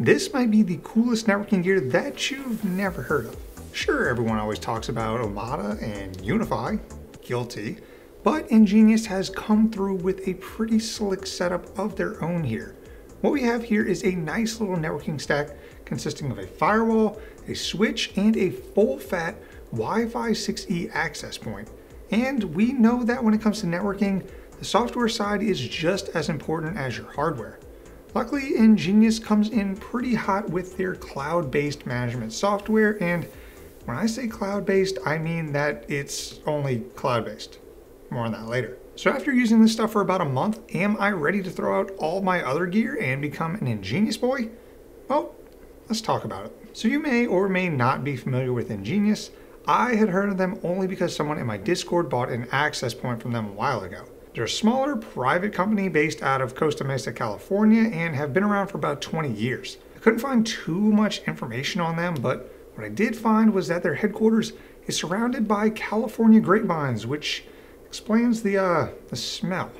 This might be the coolest networking gear that you've never heard of. Sure, everyone always talks about Omada and UniFi, guilty, but EnGenius has come through with a pretty slick setup of their own here. What we have here is a nice little networking stack consisting of a firewall, a switch, and a full-fat Wi-Fi 6E access point. And we know that when it comes to networking, the software side is just as important as your hardware. Luckily, EnGenius comes in pretty hot with their cloud-based management software, and when I say cloud-based, I mean that it's only cloud-based. More on that later. So after using this stuff for about a month, am I ready to throw out all my other gear and become an EnGenius boy? Well, let's talk about it. So you may or may not be familiar with EnGenius. I had heard of them only because someone in my Discord bought an access point from them a while ago. They're a smaller private company based out of Costa Mesa, California, and have been around for about 20 years. I couldn't find too much information on them, but what I did find was that their headquarters is surrounded by California grapevines, which explains the uh, the smell.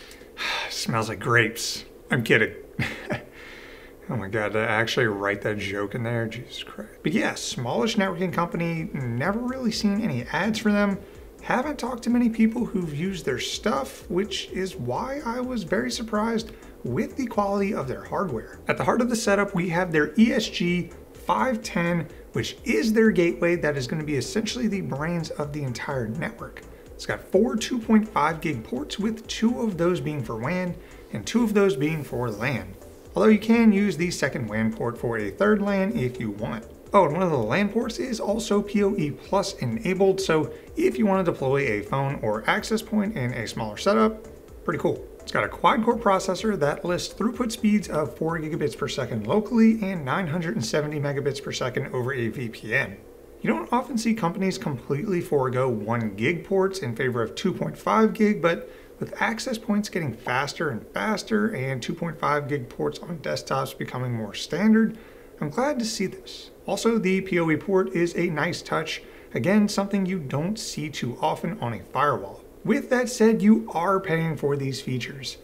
smells like grapes. I'm kidding. oh my god, did I actually write that joke in there? Jesus Christ. But yeah, smallish networking company, never really seen any ads for them. Haven't talked to many people who've used their stuff, which is why I was very surprised with the quality of their hardware. At the heart of the setup, we have their ESG 510, which is their gateway that is going to be essentially the brains of the entire network. It's got four 2.5 gig ports with two of those being for WAN and two of those being for LAN. Although you can use the second WAN port for a third LAN if you want. Oh, and one of the LAN ports is also PoE Plus enabled, so if you want to deploy a phone or access point in a smaller setup, pretty cool. It's got a quad-core processor that lists throughput speeds of 4 gigabits per second locally and 970 megabits per second over a VPN. You don't often see companies completely forego 1 gig ports in favor of 2.5 gig, but with access points getting faster and faster and 2.5 gig ports on desktops becoming more standard, I'm glad to see this. Also, the PoE port is a nice touch, again, something you don't see too often on a firewall. With that said, you are paying for these features.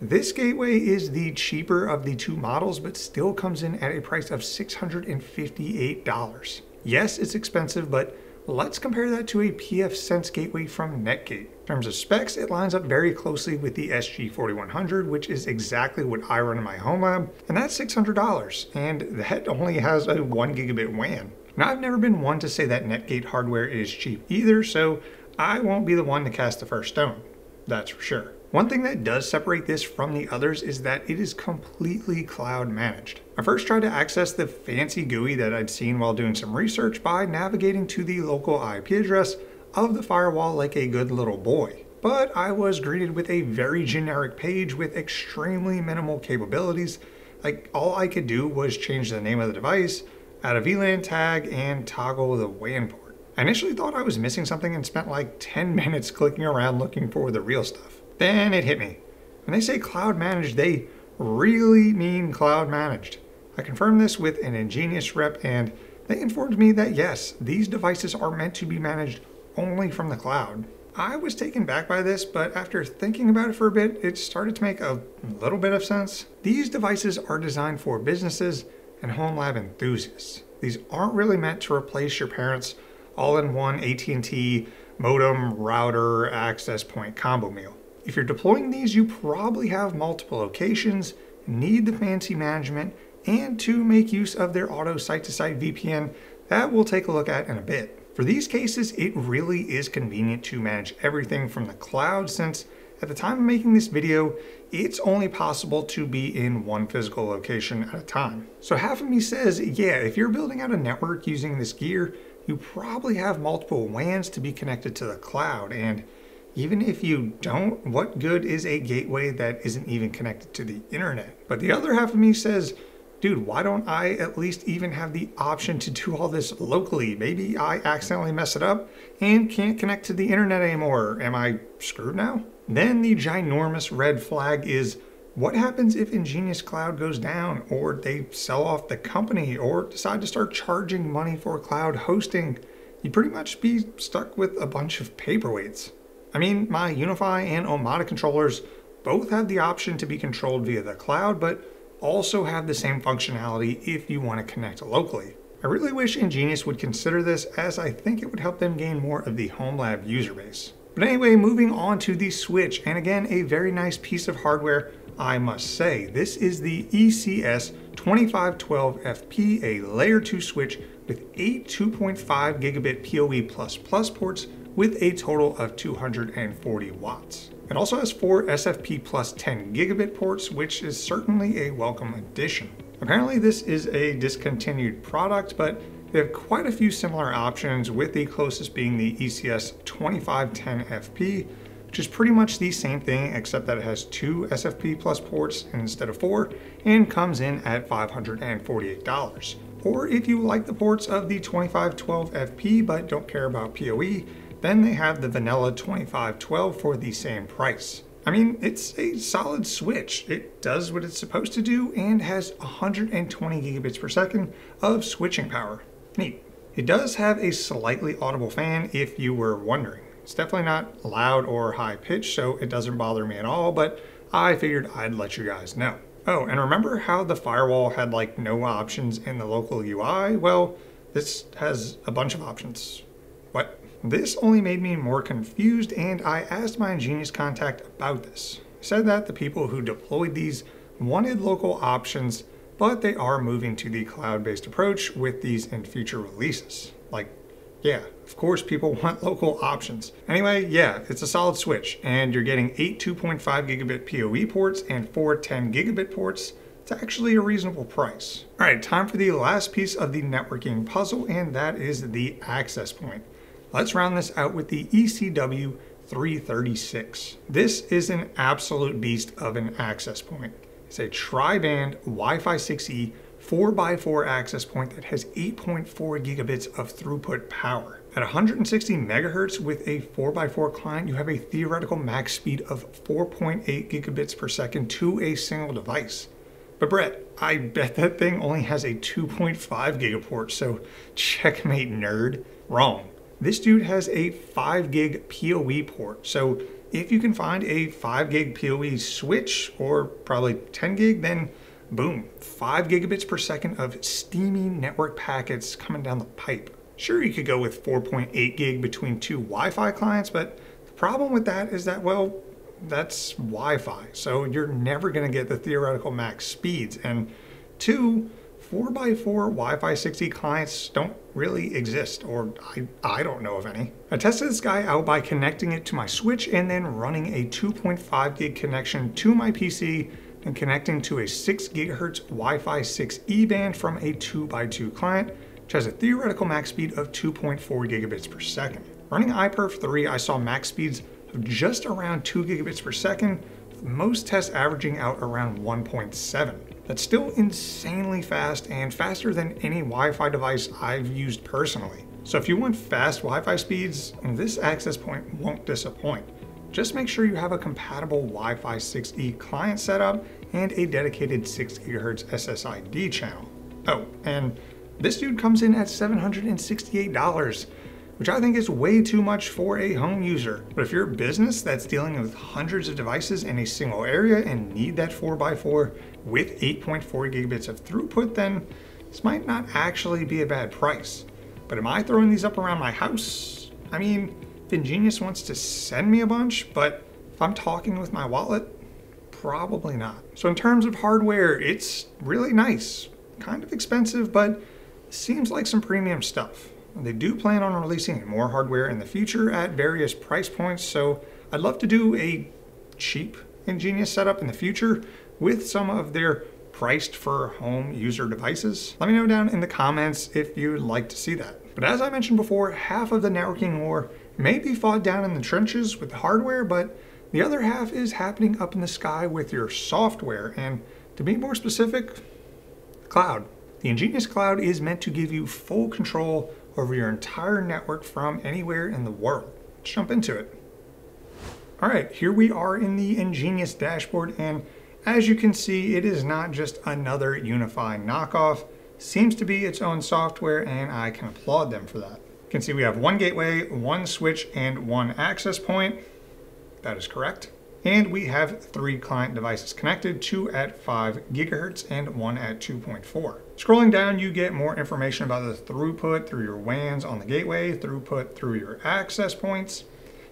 This gateway is the cheaper of the two models, but still comes in at a price of $658. Yes, it's expensive, but let's compare that to a pfSense gateway from Netgate. In terms of specs, it lines up very closely with the SG4100, which is exactly what I run in my home lab, and that's $600, and that only has a 1 gigabit WAN. Now, I've never been one to say that Netgate hardware is cheap either, so I won't be the one to cast the first stone. That's for sure. One thing that does separate this from the others is that it is completely cloud managed. I first tried to access the fancy GUI that I'd seen while doing some research by navigating to the local IP address of the firewall like a good little boy. But I was greeted with a very generic page with extremely minimal capabilities. Like all I could do was change the name of the device, add a VLAN tag, and toggle the WAN port. I initially thought I was missing something and spent like 10 minutes clicking around looking for the real stuff. Then it hit me. When they say cloud managed, they really mean cloud managed. I confirmed this with an EnGenius rep and they informed me that yes, these devices are meant to be managed only from the cloud. I was taken back by this, but after thinking about it for a bit, it started to make a little bit of sense. These devices are designed for businesses and home lab enthusiasts. These aren't really meant to replace your parents' all-in-one AT&T modem, router, access point combo meal. If you're deploying these, you probably have multiple locations, need the fancy management, and to make use of their auto site-to-site VPN that we'll take a look at in a bit. For these cases, it really is convenient to manage everything from the cloud since at the time of making this video, it's only possible to be in one physical location at a time. So half of me says, yeah, if you're building out a network using this gear, you probably have multiple WANs to be connected to the cloud. And even if you don't, what good is a gateway that isn't even connected to the internet? But the other half of me says, dude, why don't I at least even have the option to do all this locally? Maybe I accidentally mess it up and can't connect to the internet anymore. Am I screwed now? Then the ginormous red flag is what happens if EnGenius Cloud goes down or they sell off the company or decide to start charging money for cloud hosting? You'd pretty much be stuck with a bunch of paperweights. I mean, my UniFi and Omada controllers both have the option to be controlled via the cloud, but also have the same functionality if you want to connect locally. I really wish EnGenius would consider this as I think it would help them gain more of the home lab user base. But anyway, moving on to the Switch, and again, a very nice piece of hardware, I must say. This is the ECS 2512FP, a layer 2 switch with eight 2.5 gigabit PoE++ ports with a total of 240 watts. It also has four SFP plus 10 gigabit ports, which is certainly a welcome addition. Apparently this is a discontinued product, but they have quite a few similar options with the closest being the ECS 2510FP, which is pretty much the same thing except that it has two SFP plus ports instead of four and comes in at $548. Or if you like the ports of the 2512FP but don't care about PoE, then they have the vanilla 2512 for the same price. I mean, it's a solid switch. It does what it's supposed to do and has 120 gigabits per second of switching power. Neat. It does have a slightly audible fan if you were wondering. It's definitely not loud or high pitched, so it doesn't bother me at all, but I figured I'd let you guys know. Oh, and remember how the firewall had like no options in the local UI? Well, this has a bunch of options. What? This only made me more confused and I asked my EnGenius contact about this. He said that the people who deployed these wanted local options, but they are moving to the cloud-based approach with these in future releases. Like, yeah, of course people want local options. Anyway, yeah, it's a solid switch and you're getting eight 2.5 gigabit PoE ports and four 10 gigabit ports. It's actually a reasonable price. All right, time for the last piece of the networking puzzle and that is the access point. Let's round this out with the ECW 336. This is an absolute beast of an access point. It's a tri-band Wi-Fi 6E 4x4 access point that has 8.4 gigabits of throughput power. At 160 megahertz with a 4x4 client, you have a theoretical max speed of 4.8 gigabits per second to a single device. But Brett, I bet that thing only has a 2.5 gigaport, so checkmate nerd. Wrong. This dude has a 5 gig PoE port. So if you can find a 5 gig PoE switch or probably 10 gig, then boom, 5 gigabits per second of steamy network packets coming down the pipe. Sure, you could go with 4.8 gig between two Wi-Fi clients, but the problem with that is that, well, that's Wi-Fi. So you're never gonna get the theoretical max speeds. And two, 4x4 Wi-Fi 6E clients don't really exist, or I, I don't know of any. I tested this guy out by connecting it to my Switch and then running a 2.5 gig connection to my PC and connecting to a 6 gigahertz Wi-Fi 6E band from a 2x2 client, which has a theoretical max speed of 2.4 gigabits per second. Running iPerf 3, I saw max speeds of just around 2 gigabits per second, most tests averaging out around 1.7. That's still insanely fast and faster than any Wi-Fi device I've used personally. So if you want fast Wi-Fi speeds, this access point won't disappoint. Just make sure you have a compatible Wi-Fi 6E client setup and a dedicated 6 GHz SSID channel. Oh, and this dude comes in at $768, which I think is way too much for a home user. But if you're a business that's dealing with hundreds of devices in a single area and need that 4x4 with 8.4 gigabits of throughput, then this might not actually be a bad price. But am I throwing these up around my house? I mean, EnGenius wants to send me a bunch, but if I'm talking with my wallet, probably not. So in terms of hardware, it's really nice. Kind of expensive, but seems like some premium stuff. They do plan on releasing more hardware in the future at various price points, so I'd love to do a cheap EnGenius setup in the future with some of their priced for home user devices. Let me know down in the comments if you'd like to see that. But as I mentioned before, half of the networking war may be fought down in the trenches with the hardware, but the other half is happening up in the sky with your software. And to be more specific, cloud. The EnGenius Cloud is meant to give you full control over your entire network from anywhere in the world. Let's jump into it. All right, here we are in the EnGenius dashboard, and as you can see, it is not just another UniFi knockoff. Seems to be its own software, and I can applaud them for that. You can see we have one gateway, one switch, and one access point. That is correct. And we have three client devices connected, two at 5 gigahertz and one at 2.4. Scrolling down, you get more information about the throughput through your WANs on the gateway, throughput through your access points.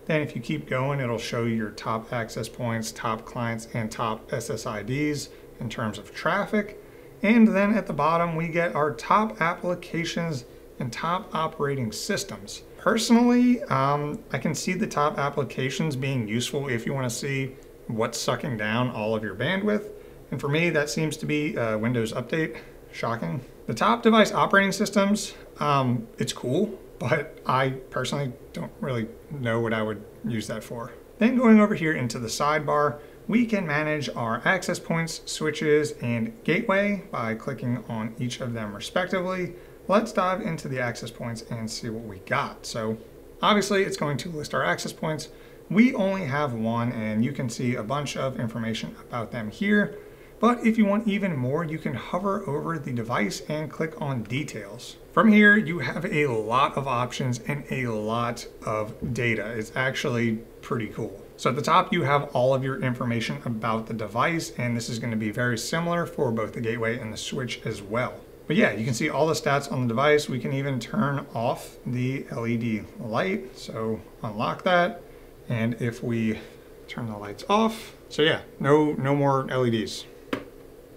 Then if you keep going, it'll show you your top access points, top clients, and top SSIDs in terms of traffic. And then at the bottom, we get our top applications and top operating systems. Personally, um, I can see the top applications being useful if you want to see what's sucking down all of your bandwidth. And for me, that seems to be uh, Windows Update. Shocking. The top device operating systems, um, it's cool, but I personally don't really know what I would use that for. Then going over here into the sidebar, we can manage our access points, switches, and gateway by clicking on each of them respectively. Let's dive into the access points and see what we got. So obviously it's going to list our access points. We only have one and you can see a bunch of information about them here. But if you want even more, you can hover over the device and click on details. From here, you have a lot of options and a lot of data. It's actually pretty cool. So at the top, you have all of your information about the device, and this is gonna be very similar for both the gateway and the switch as well. But yeah, you can see all the stats on the device. We can even turn off the LED light. So unlock that. And if we turn the lights off, so yeah, no, no more LEDs.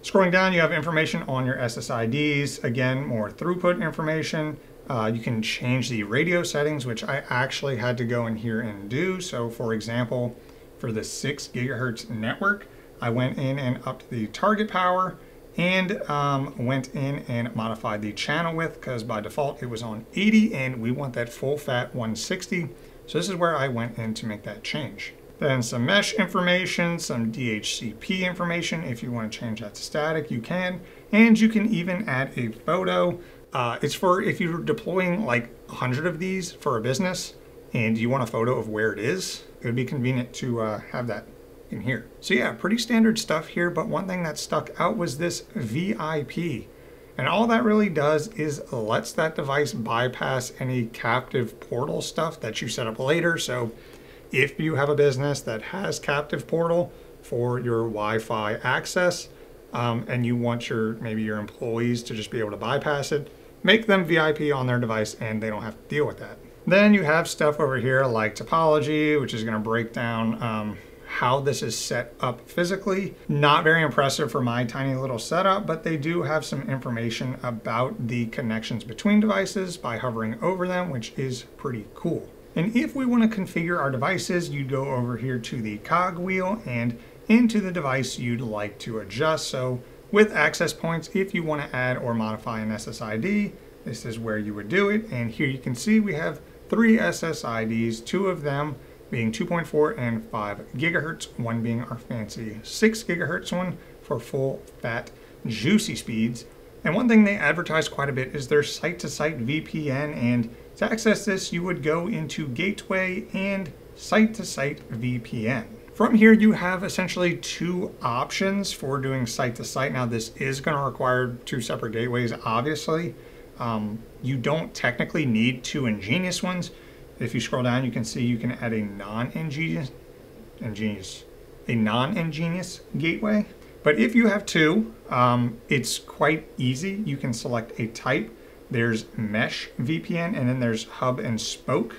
Scrolling down, you have information on your SSIDs. Again, more throughput information. Uh, you can change the radio settings, which I actually had to go in here and do. So for example, for the six gigahertz network, I went in and upped the target power and um, went in and modified the channel width because by default it was on 80 and we want that full fat 160. So this is where I went in to make that change. Then some mesh information, some DHCP information. If you want to change that to static, you can. And you can even add a photo. Uh, it's for if you're deploying like 100 of these for a business and you want a photo of where it is, it would be convenient to uh, have that in here. So yeah, pretty standard stuff here, but one thing that stuck out was this VIP. And all that really does is lets that device bypass any captive portal stuff that you set up later. So if you have a business that has captive portal for your Wi-Fi access um, and you want your maybe your employees to just be able to bypass it, make them VIP on their device and they don't have to deal with that. Then you have stuff over here like topology, which is going to break down um, how this is set up physically. Not very impressive for my tiny little setup, but they do have some information about the connections between devices by hovering over them, which is pretty cool. And if we want to configure our devices, you'd go over here to the cog wheel and into the device you'd like to adjust. So with access points, if you want to add or modify an SSID, this is where you would do it. And here you can see we have three SSIDs, two of them being 2.4 and 5 gigahertz, one being our fancy 6 gigahertz one for full fat juicy speeds. And one thing they advertise quite a bit is their site-to-site -site VPN and to access this, you would go into Gateway and Site-to-Site VPN. From here, you have essentially two options for doing site-to-site. -site. Now, this is going to require two separate gateways, obviously. Um, you don't technically need two EnGenius ones. If you scroll down, you can see you can add a non-EnGenius, EnGenius, a non-EnGenius gateway. But if you have two, um, it's quite easy. You can select a type there's Mesh VPN, and then there's Hub and Spoke,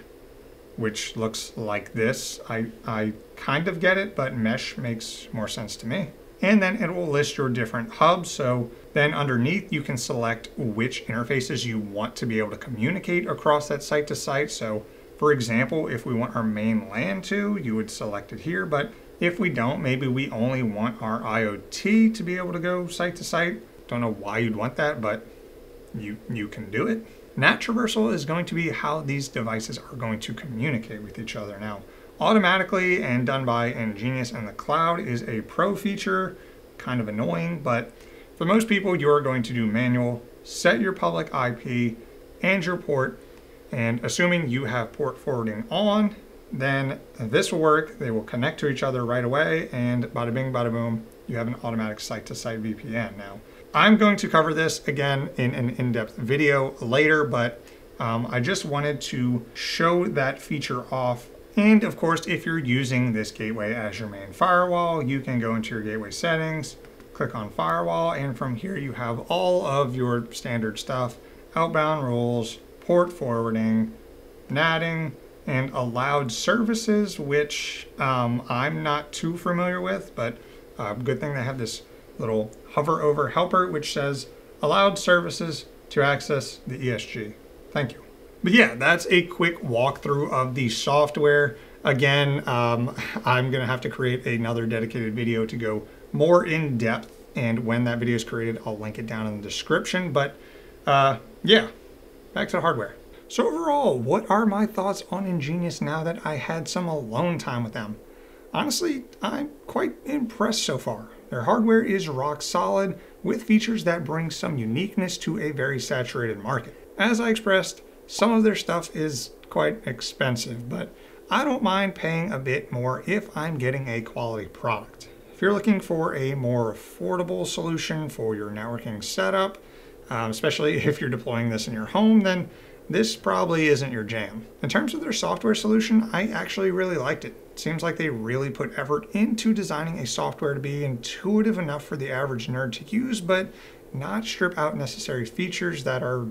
which looks like this. I, I kind of get it, but Mesh makes more sense to me. And then it will list your different hubs. So then underneath, you can select which interfaces you want to be able to communicate across that site to site. So for example, if we want our main LAN to, you would select it here. But if we don't, maybe we only want our IoT to be able to go site to site. Don't know why you'd want that, but you, you can do it. NAT traversal is going to be how these devices are going to communicate with each other. Now, automatically and done by EnGenius and the cloud is a pro feature, kind of annoying, but for most people, you're going to do manual, set your public IP and your port, and assuming you have port forwarding on, then this will work. They will connect to each other right away, and bada bing, bada boom, you have an automatic site-to-site -site VPN. Now, I'm going to cover this again in an in-depth video later, but um, I just wanted to show that feature off. And of course, if you're using this gateway as your main firewall, you can go into your gateway settings, click on firewall, and from here you have all of your standard stuff, outbound rules, port forwarding, NATing, and allowed services, which um, I'm not too familiar with, but uh, good thing they have this little hover over helper, which says allowed services to access the ESG. Thank you. But yeah, that's a quick walkthrough of the software. Again, um, I'm gonna have to create another dedicated video to go more in depth. And when that video is created, I'll link it down in the description. But uh, yeah, back to the hardware. So overall, what are my thoughts on EnGenius now that I had some alone time with them? Honestly, I'm quite impressed so far. Their hardware is rock solid with features that bring some uniqueness to a very saturated market. As I expressed, some of their stuff is quite expensive, but I don't mind paying a bit more if I'm getting a quality product. If you're looking for a more affordable solution for your networking setup, um, especially if you're deploying this in your home, then this probably isn't your jam. In terms of their software solution, I actually really liked it. Seems like they really put effort into designing a software to be intuitive enough for the average nerd to use, but not strip out necessary features that are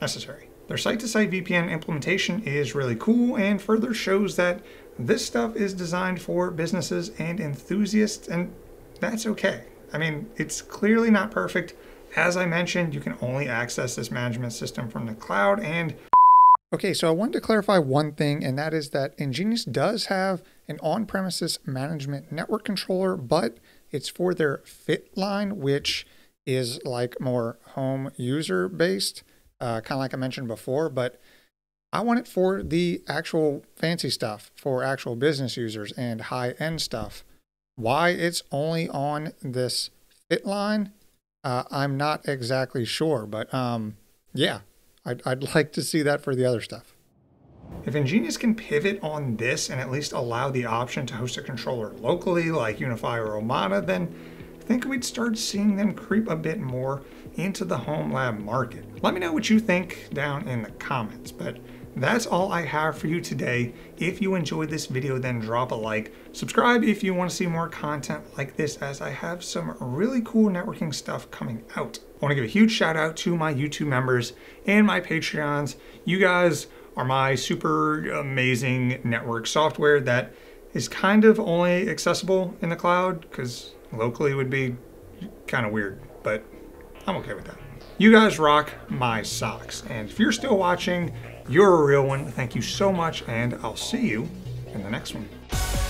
necessary. Their site-to-site -site VPN implementation is really cool and further shows that this stuff is designed for businesses and enthusiasts, and that's okay. I mean, it's clearly not perfect, as I mentioned, you can only access this management system from the cloud and Okay, so I wanted to clarify one thing, and that is that EnGenius does have an on-premises management network controller, but it's for their Fit line, which is like more home user based, uh, kind of like I mentioned before. But I want it for the actual fancy stuff, for actual business users and high-end stuff. Why it's only on this Fit line uh, I'm not exactly sure, but um, yeah, I'd, I'd like to see that for the other stuff. If EnGenius can pivot on this and at least allow the option to host a controller locally like UniFi or Omada, then I think we'd start seeing them creep a bit more into the home lab market. Let me know what you think down in the comments, but that's all I have for you today. If you enjoyed this video, then drop a like. Subscribe if you want to see more content like this as I have some really cool networking stuff coming out. I want to give a huge shout out to my YouTube members and my Patreons. You guys are my super amazing network software that is kind of only accessible in the cloud because locally would be kind of weird, but I'm okay with that. You guys rock my socks. And if you're still watching, you're a real one. Thank you so much, and I'll see you in the next one.